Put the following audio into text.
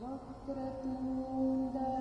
Vakratunda